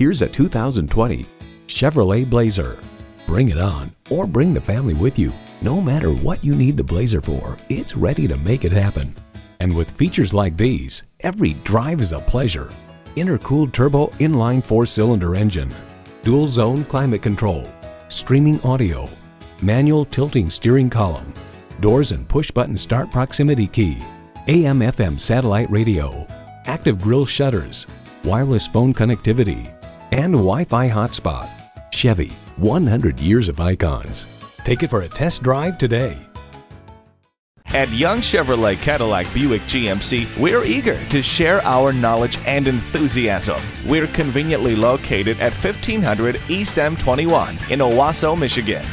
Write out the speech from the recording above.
Here's a 2020 Chevrolet Blazer. Bring it on or bring the family with you. No matter what you need the Blazer for, it's ready to make it happen. And with features like these, every drive is a pleasure. Intercooled turbo inline four-cylinder engine, dual zone climate control, streaming audio, manual tilting steering column, doors and push button start proximity key, AM FM satellite radio, active grille shutters, wireless phone connectivity, and Wi-Fi hotspot. Chevy, 100 years of icons. Take it for a test drive today. At Young Chevrolet Cadillac Buick GMC, we're eager to share our knowledge and enthusiasm. We're conveniently located at 1500 East M21 in Owosso, Michigan.